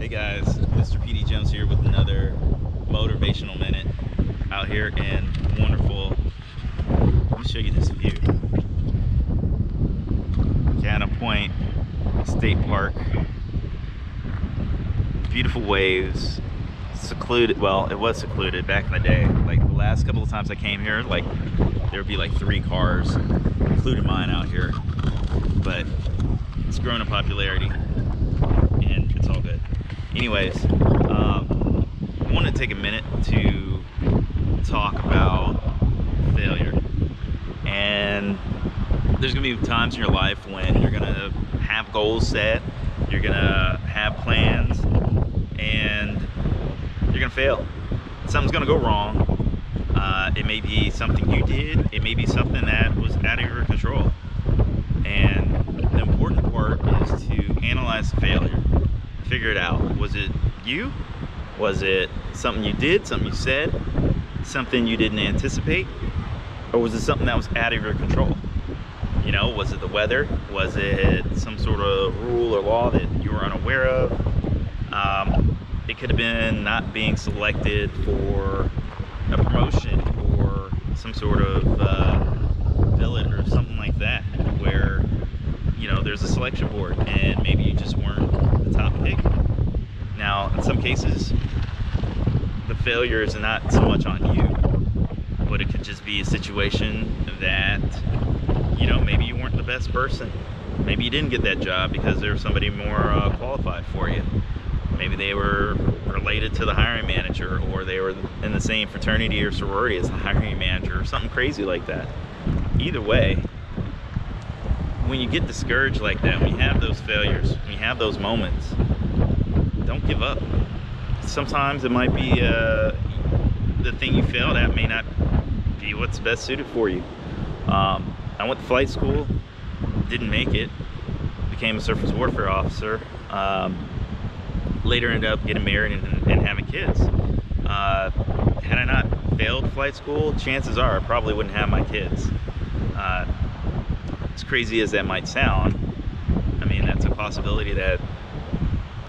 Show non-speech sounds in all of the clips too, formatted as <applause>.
Hey guys, Mr. PD Jones here with another motivational minute out here in wonderful. Let me show you this view. Kaena Point State Park. Beautiful waves, secluded. Well, it was secluded back in the day. Like the last couple of times I came here, like there would be like three cars, including mine out here. But it's grown in popularity and it's all good. Anyways, um, I want to take a minute to talk about failure. And there's gonna be times in your life when you're gonna have goals set, you're gonna have plans, and you're gonna fail. Something's gonna go wrong. Uh, it may be something you did, it may be something that was out of your control. And the important part is to analyze failure, figure it out. Was it you? Was it something you did, something you said, something you didn't anticipate? Or was it something that was out of your control? You know, was it the weather? Was it some sort of rule or law that you were unaware of? Um, it could have been not being selected for a promotion or some sort of uh, billet or something like that, where you know there's a selection board and maybe you just weren't the top pick. Now, in some cases, the failure is not so much on you, but it could just be a situation that you know maybe you weren't the best person. Maybe you didn't get that job because there was somebody more uh, qualified for you. Maybe they were related to the hiring manager, or they were in the same fraternity or sorority as the hiring manager, or something crazy like that. Either way, when you get discouraged like that, when you have those failures, when you have those moments, give up. Sometimes it might be uh, the thing you failed at may not be what's best suited for you. Um, I went to flight school, didn't make it, became a surface warfare officer. Um, later ended up getting married and, and having kids. Uh, had I not failed flight school, chances are I probably wouldn't have my kids. Uh, as crazy as that might sound, I mean, that's a possibility that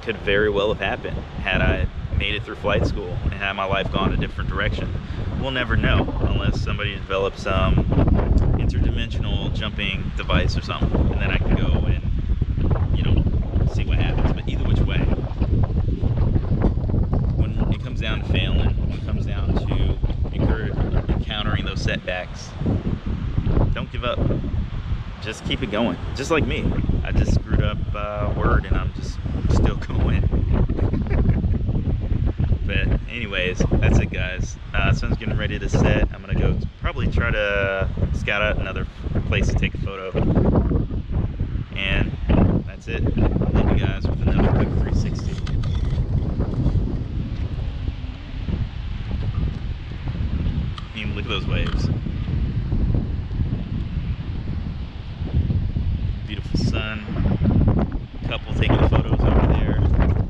could very well have happened had I made it through flight school and had my life gone a different direction. We'll never know unless somebody develops some interdimensional jumping device or something, and then I can go and, you know, see what happens. But either which way, when it comes down to failing, when it comes down to encountering those setbacks, don't give up just keep it going. Just like me. I just screwed up uh, word and I'm just still <laughs> going. but anyways, that's it guys. Uh, sun's getting ready to set. I'm gonna go probably try to scout out another place to take a photo. And that's it. I'll you guys with another quick 360. I mean, look at those waves. sun. Couple taking photos over there.